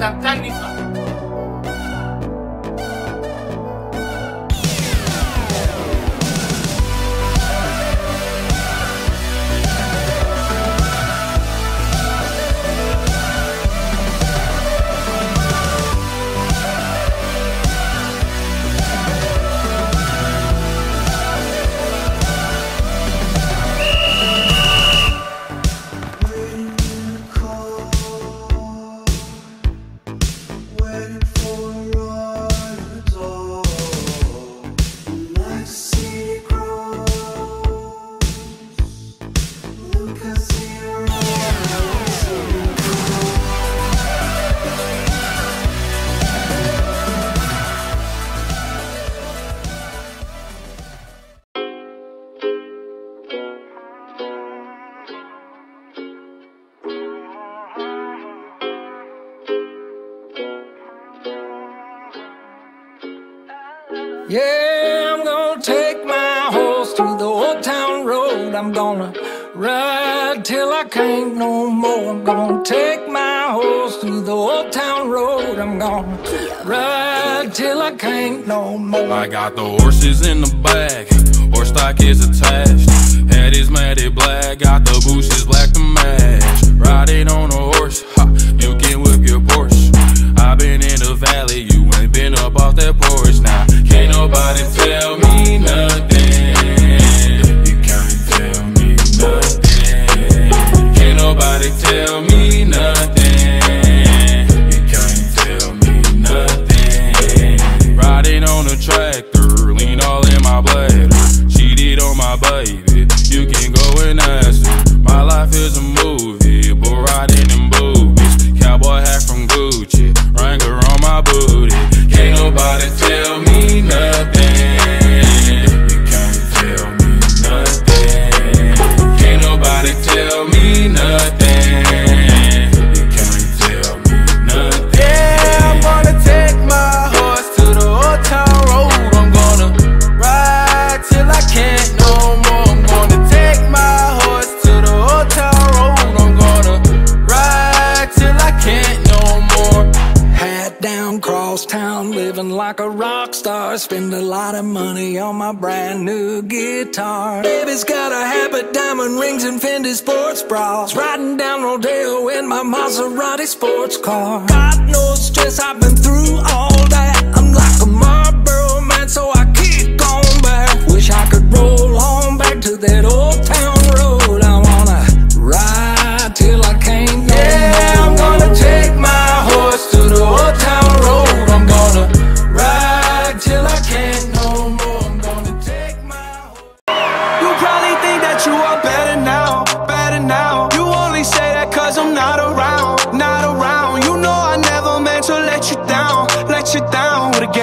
70 Yeah, I'm gonna take my horse through the old town road. I'm gonna ride till I can't no more. I'm gonna take my horse through the old town road. I'm gonna ride till I can't no more. I got the horses in the back, horse stock is attached. Head is matted black, got the bushes black to match. Living like a rock star. Spend a lot of money on my brand new guitar. Baby's got a habit, diamond rings, and Fendi sports bras. Riding down Rodeo in my Maserati sports car. Got no stress, I've been through all that. I'm like a Marlboro man, so I keep going back. Wish I could roll on back to that old town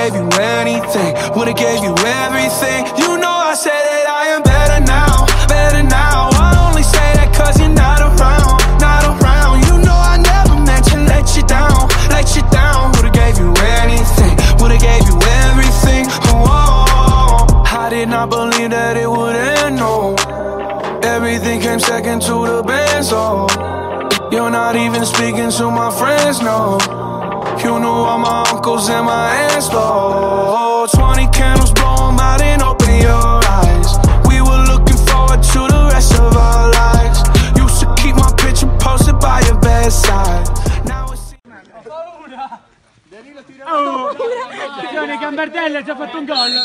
gave you anything, would've gave you everything. You know I said that I am better now, better now. I only say that cause you're not around, not around. You know I never meant to let you down, let you down. Would've gave you anything, would've gave you everything. Oh, I did not believe that it would end, no. Everything came second to the band, so You're not even speaking to my friends, no You knew all my uncles and my aunts, though. 20 candles, blow 'em out and open your eyes. We were looking forward to the rest of our lives. Used to keep my picture posted by your bedside. Now it's Attenzione, Gambardella ci ha fatto un gol. You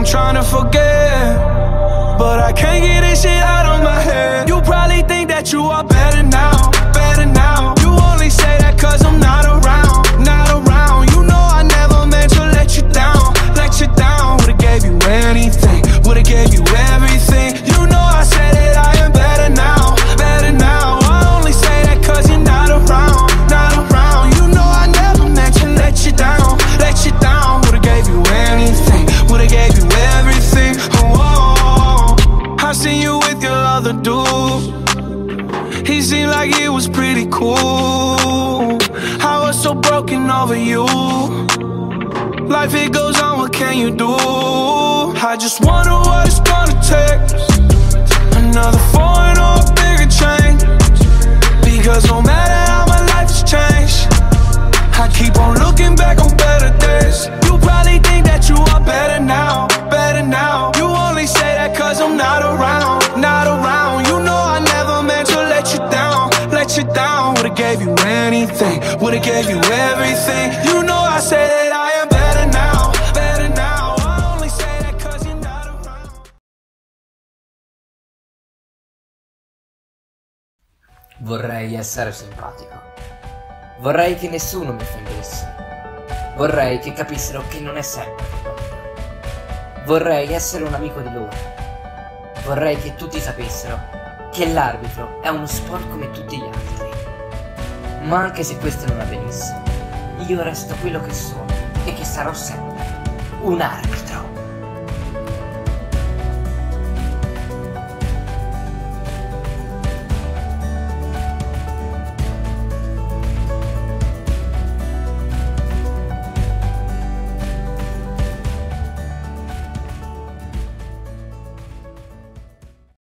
I'm trying to forget But I can't get this shit out of my head. You probably think that you are better now, I was so broken over you. Life it goes on, what can you do? I just wonder what it's gonna take. Another foreign anything, would've gave you everything You know I say that I am better now, better now I only say that cause you're not around Vorrei essere simpatico. Vorrei che nessuno mi offendesse. Vorrei che capissero che non è sempre. Vorrei essere un amico di loro. Vorrei che tutti sapessero che l'arbitro è uno sport come tutti gli altri. Ma anche se questo non avvenisse, io resto quello che sono e che sarò sempre un arbitro.